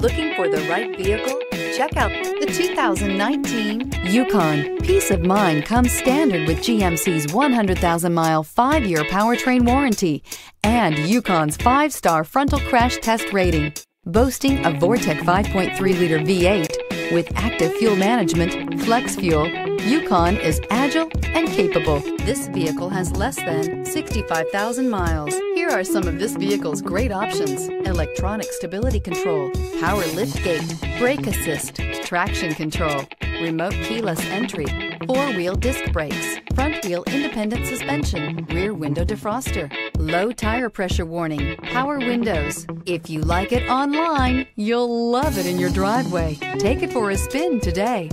Looking for the right vehicle? Check out the 2019 Yukon. Peace of mind comes standard with GMC's 100,000 mile, five year powertrain warranty and Yukon's five star frontal crash test rating. Boasting a Vortec 5.3 liter V8 with active fuel management, flex fuel, Yukon is agile and capable. This vehicle has less than 65,000 miles. Here are some of this vehicle's great options. Electronic stability control, power lift gate, brake assist, traction control, remote keyless entry, four-wheel disc brakes, front wheel independent suspension, rear window defroster, low tire pressure warning, power windows. If you like it online, you'll love it in your driveway. Take it for a spin today.